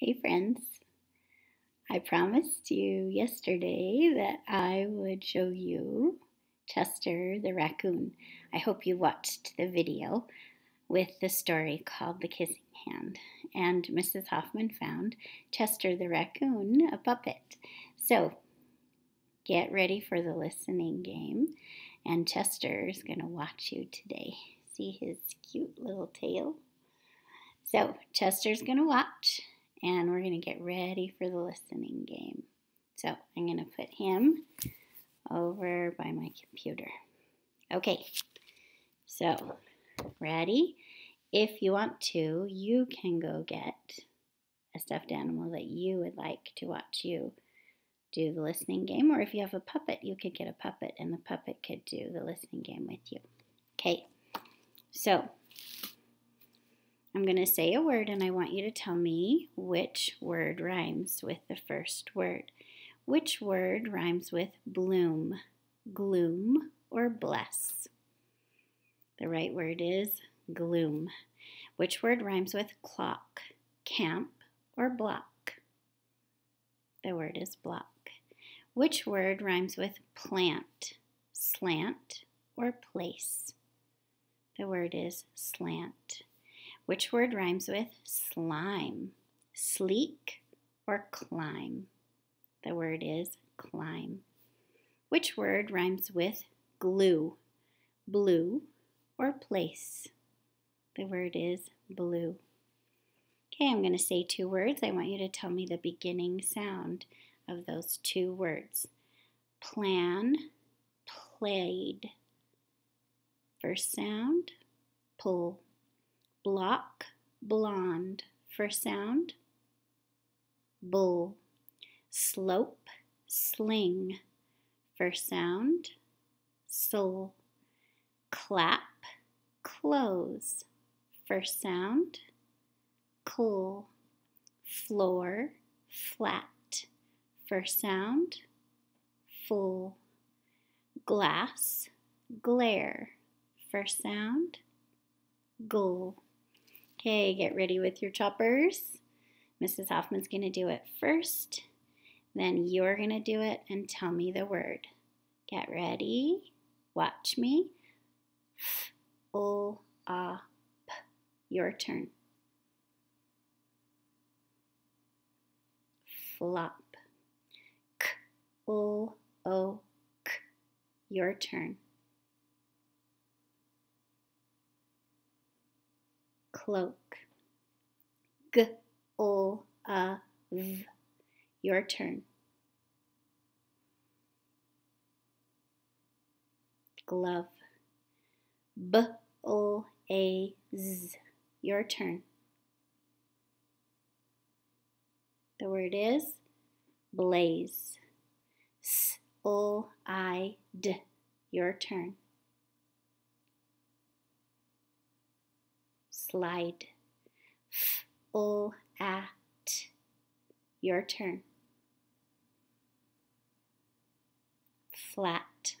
Hey, friends. I promised you yesterday that I would show you Chester the raccoon. I hope you watched the video with the story called The Kissing Hand. And Mrs. Hoffmann found Chester the raccoon a puppet. So get ready for the listening game. And Chester is going to watch you today. See his cute little tail? So Chester's going to watch and we're going to get ready for the listening game. So I'm going to put him over by my computer. Okay, so ready? If you want to, you can go get a stuffed animal that you would like to watch you do the listening game, or if you have a puppet, you could get a puppet and the puppet could do the listening game with you. Okay, so I'm going to say a word and I want you to tell me which word rhymes with the first word. Which word rhymes with bloom, gloom, or bless? The right word is gloom. Which word rhymes with clock, camp, or block? The word is block. Which word rhymes with plant, slant, or place? The word is slant. Which word rhymes with slime? Sleek or climb? The word is climb. Which word rhymes with glue? Blue or place? The word is blue. Okay, I'm going to say two words. I want you to tell me the beginning sound of those two words. Plan, played. First sound, pull block, blonde. for sound, bull. Slope, sling. for sound, soul. Clap, close. for sound, cool. Floor, flat. for sound, full. Glass, glare. for sound, goal. Okay, get ready with your choppers. Mrs. Hoffmann's going to do it first. Then you're going to do it and tell me the word. Get ready. Watch me. F, O, A, P. Your turn. Flop. K, O, O, K. Your turn. Cloak. G o a v. Your turn. Glove. B o a z. Your turn. The word is blaze. S o i d. Your turn. Slide. F at. Your turn. Flat.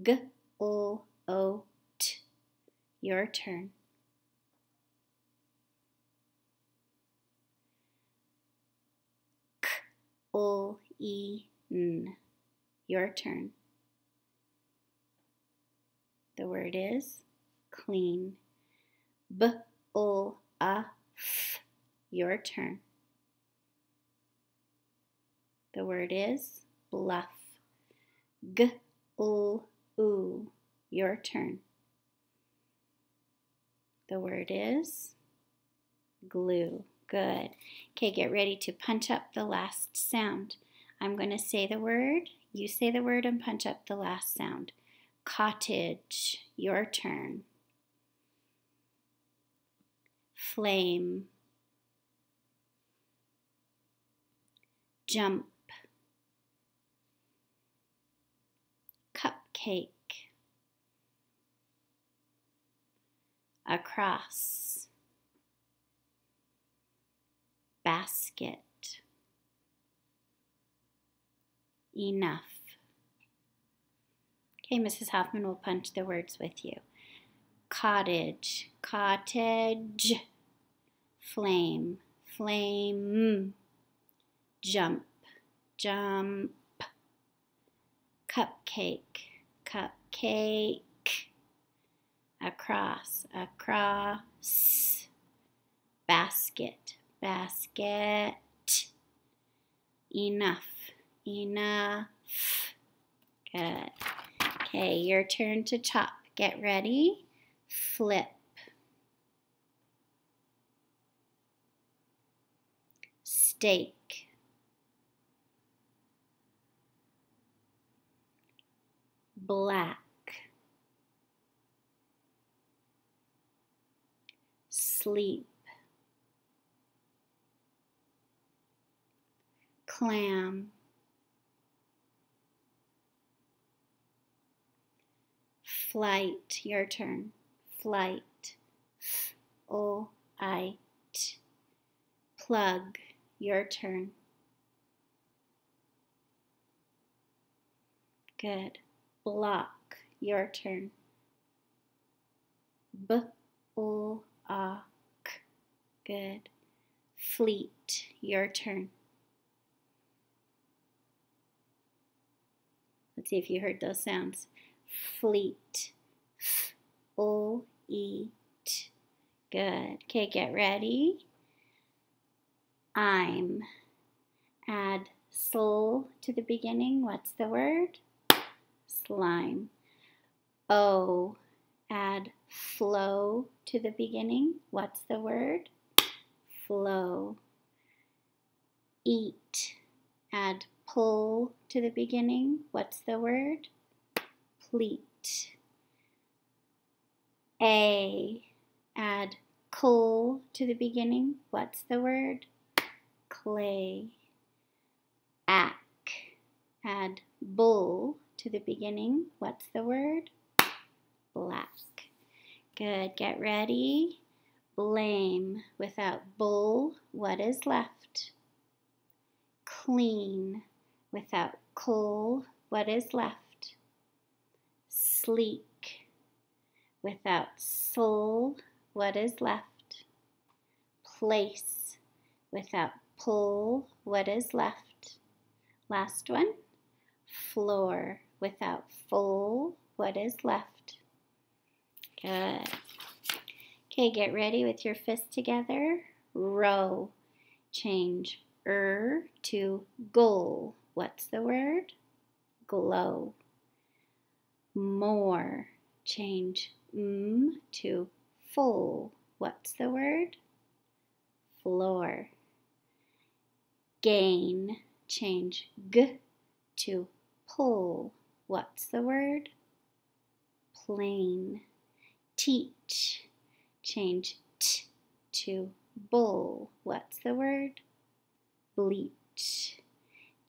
G o o t. Your turn. K o e n. Your turn. The word is clean. B f. Your turn. The word is bluff. G o u. Your turn. The word is glue. Good. Okay, get ready to punch up the last sound. I'm going to say the word. You say the word and punch up the last sound. Cottage. Your turn flame, jump, cupcake, across, basket, enough. Okay, Mrs. Hoffmann will punch the words with you. Cottage, cottage flame, flame, jump, jump, cupcake, cupcake, across, across, basket, basket, enough, enough. Good. Okay, your turn to chop. Get ready. Flip. Steak. Black. Sleep. Clam. Flight, your turn. Flight. O I T. Plug, your turn. Good. Block, your turn. B O A K. Good. Fleet, your turn. Let's see if you heard those sounds fleet. O E T. Good. Okay, get ready. I'm. Add soul to the beginning. What's the word? Slime. O. Add flow to the beginning. What's the word? Flow. Eat. Add pull to the beginning. What's the word? Pleat. A, add coal to the beginning. What's the word? Clay. Ack, add bull to the beginning. What's the word? Black. Good, get ready. Blame, without bull, what is left? Clean, without coal, what is left? sleek. Without soul, what is left? Place. Without pull, what is left? Last one. Floor. Without full, what is left? Good. Okay, get ready with your fists together. Row. Change er to goal. What's the word? Glow more. Change m to full. What's the word? Floor. Gain. Change g to pull. What's the word? Plain. Teach. Change t to bull. What's the word? Bleach.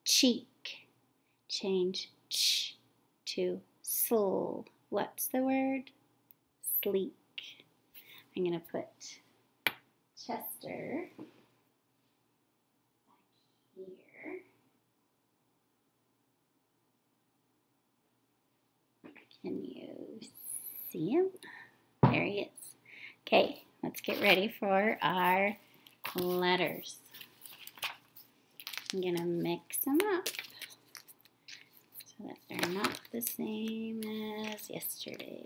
Cheek. Change ch to soul. What's the word? Sleek. I'm going to put Chester back here. Can you see him? There he is. Okay, let's get ready for our letters. I'm going to mix them up so that they're not the same as yesterday.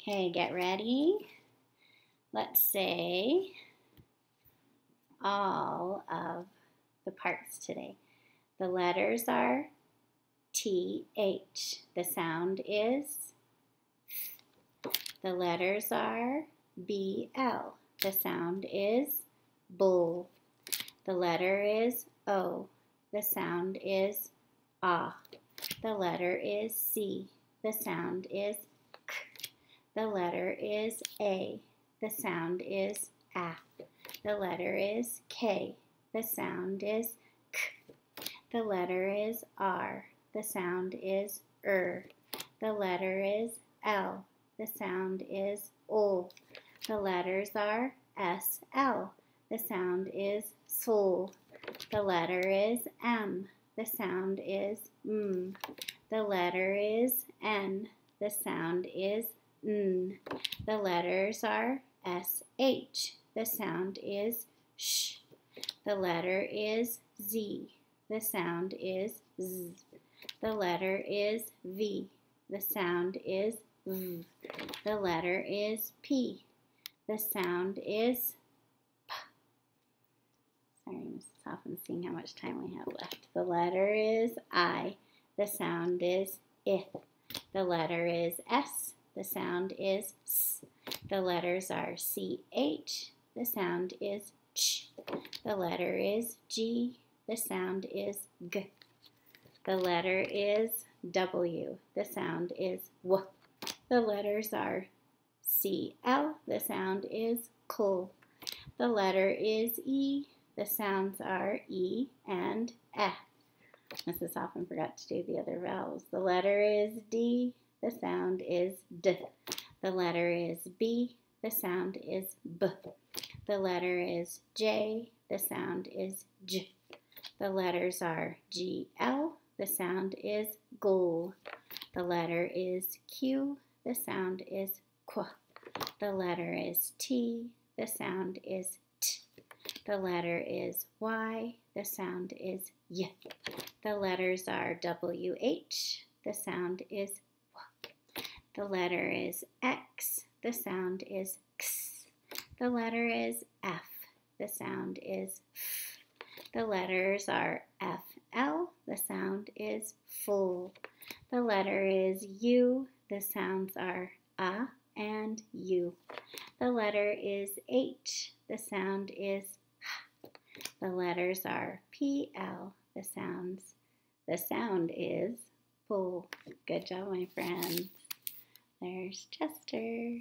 Okay, get ready. Let's say all of the parts today. The letters are T-H. The sound is The letters are B-L. The sound is bull. The letter is O. The sound is ah. The letter is C. The sound is k. The letter is A. The sound is a. The letter is K. The sound is k. The letter is R. The sound is er. The letter is L. The sound is O. The letters are S, L. The sound is soul. The letter is M. The sound is M. The letter is N. The sound is N. The letters are SH. The sound is sh. The letter is Z. The sound is. The letter is V. The sound is V. The letter is P. The sound is P. Sorry, Mrs. Hoffmann, seeing how much time we have left. The letter is I. The sound is I. The letter is S. The sound is S. The letters are CH. The sound is Ch. The letter is G. The sound is G. The letter is W. The sound is W. The letters are CL. The sound is KL. The letter is E. The sounds are E and F. Mrs. Hoffmann forgot to do the other vowels. The letter is D. The sound is D. The letter is B. The sound is B. The letter is J. The sound is J. The letters are GL. The sound is GL. The letter is Q. The sound is Qu. The letter is T. The sound is T. The letter is Y. The sound is Y. The letters are WH. The sound is W. The letter is X. The sound is X. The letter is F. The sound is F. The letters are FL. The sound is full. The letter is U. The sounds are A and U. The letter is H. The sound is H. The letters are PL. The sounds, the sound is full. Good job, my friends. There's Chester.